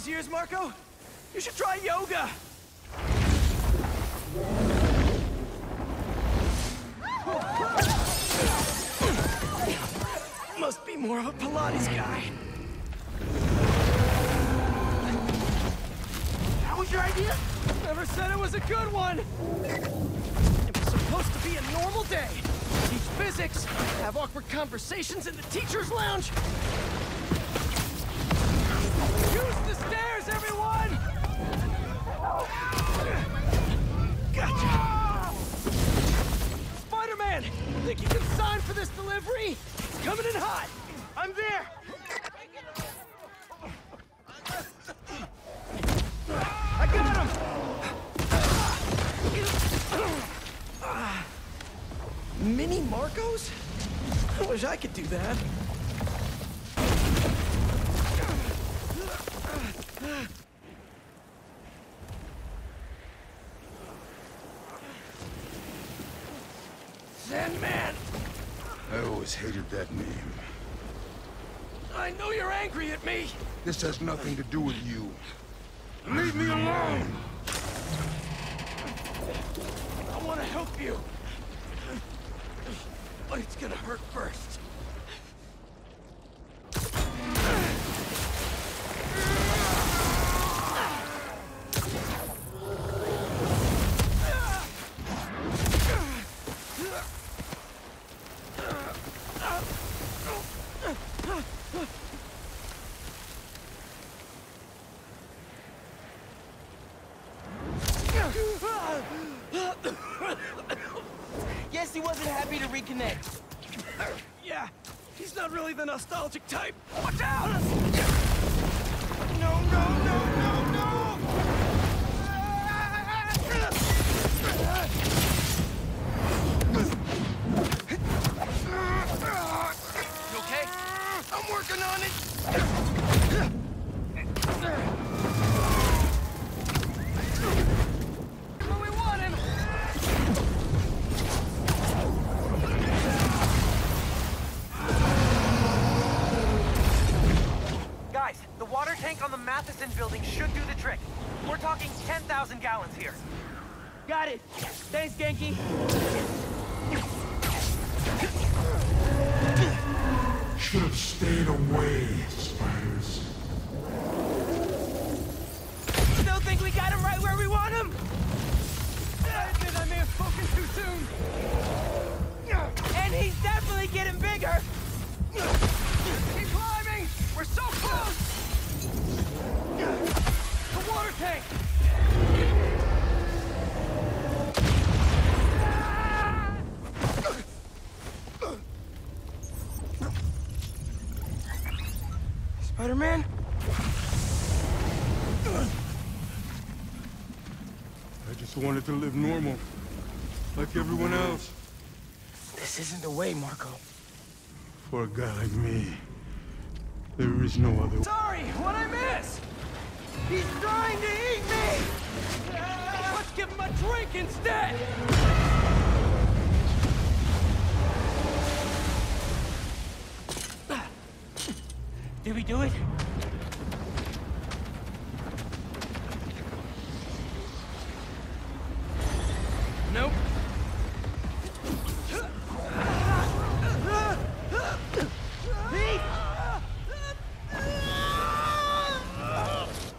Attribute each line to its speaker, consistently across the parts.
Speaker 1: these years, Marko? You should try yoga. Must be more of a Pilates guy.
Speaker 2: That was your idea?
Speaker 1: Never said it was a good one. It was supposed to be a normal day. Teach physics, have awkward conversations in the teacher's lounge. Use the stairs, everyone! Spider-Man! Think you can sign for this delivery? It's coming in hot!
Speaker 2: I'm there!
Speaker 1: I got him! Mini Markos? I wish I could do that.
Speaker 3: That name.
Speaker 1: I know you're angry at me!
Speaker 3: This has nothing to do with you. Leave me alone!
Speaker 1: I want to help you. But it's gonna hurt first.
Speaker 2: Guess he wasn't happy to reconnect.
Speaker 1: Yeah, he's not really the nostalgic type. Watch out!
Speaker 2: No, no, no, no, no!
Speaker 4: Tank on the Matheson building should do the trick. We're talking 10,000 gallons here.
Speaker 2: Got it. Thanks, Ganke.
Speaker 3: Should have stayed away, spiders.
Speaker 1: Still think we got him right where we want him? I admit I may have spoken too soon.
Speaker 2: And he's definitely getting bigger.
Speaker 3: I just wanted to live normal. Like everyone else.
Speaker 1: This isn't the way, Marko.
Speaker 3: For a guy like me, there is no other way.
Speaker 1: Sorry, what I miss? He's trying to eat me! Let's give him a drink instead!
Speaker 2: Did we do it?
Speaker 1: Nope.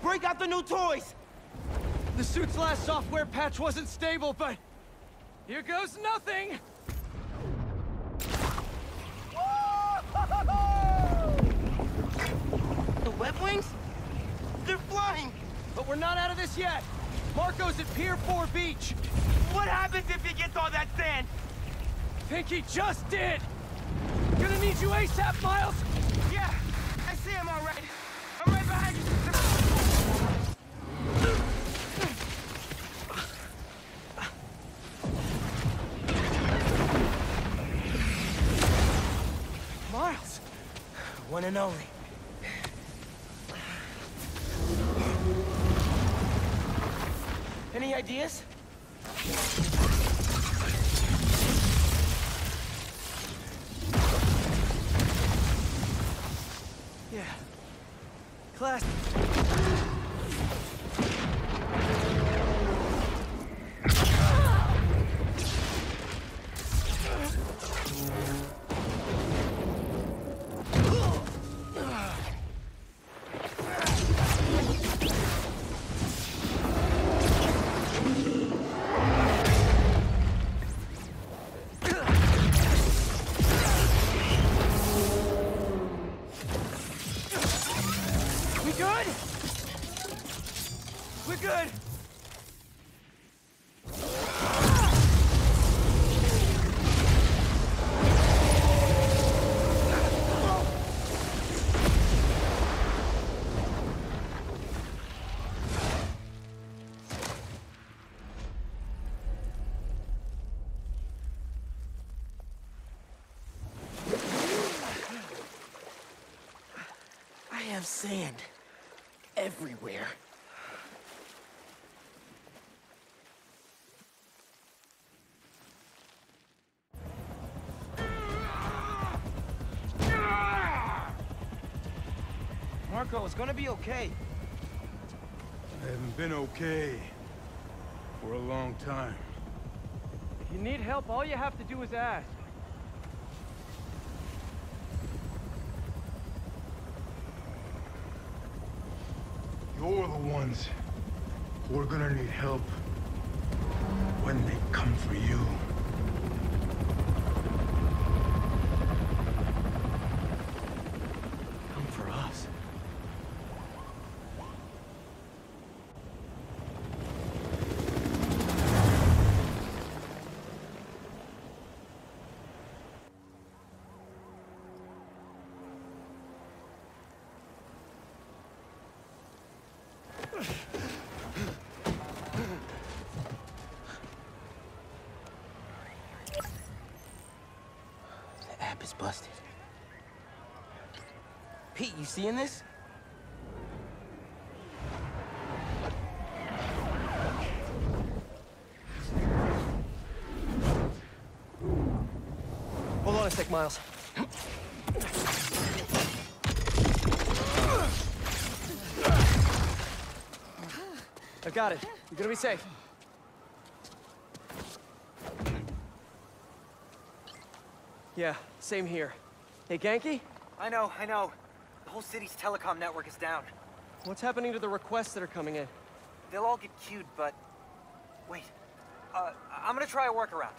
Speaker 2: Break out the new toys!
Speaker 1: The suit's last software patch wasn't stable, but... Here goes nothing!
Speaker 2: Web wings? They're flying!
Speaker 1: But we're not out of this yet! Marko's at Pier 4 Beach!
Speaker 2: What happens if he gets all that sand?
Speaker 1: Think he just did! Gonna need you ASAP, Miles!
Speaker 2: Yeah, I see him all right. I'm right behind you.
Speaker 1: Miles!
Speaker 2: One and only. Any ideas?
Speaker 1: Yeah. Class... We're good!
Speaker 2: I have sand everywhere.
Speaker 5: Marko, it's gonna be okay.
Speaker 3: I haven't been okay for a long time.
Speaker 1: If you need help, all you have to do is ask.
Speaker 3: You're the ones who are gonna need help when they come for you.
Speaker 2: Come for us. The app is busted. Pete, you seeing this?
Speaker 1: Hold on a sec, Miles. I got it. You're gonna be safe. Yeah, same here. Hey, Ganke?
Speaker 4: I know, I know. The whole city's telecom network is down.
Speaker 1: What's happening to the requests that are coming in?
Speaker 4: They'll all get queued, but... Wait. Uh, I'm gonna try a workaround.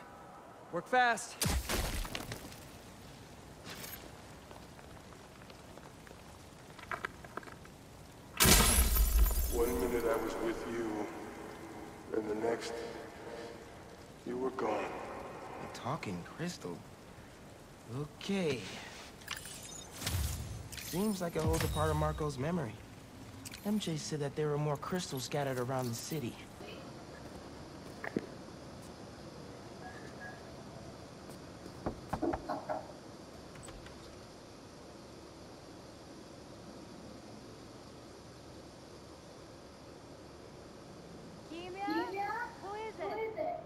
Speaker 1: Work fast.
Speaker 3: One minute I was with you, and the next, you were gone.
Speaker 2: Talking crystal. Okay. Seems like it holds a part of Marko's memory. MJ said that there were more crystals scattered around the city.
Speaker 6: Keemia? Who is it?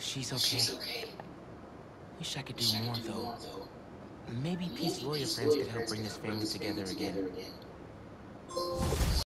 Speaker 6: She's okay.
Speaker 2: She's okay. Wish I could do more, though. Maybe Pete's lawyer friends could help bring this family together again.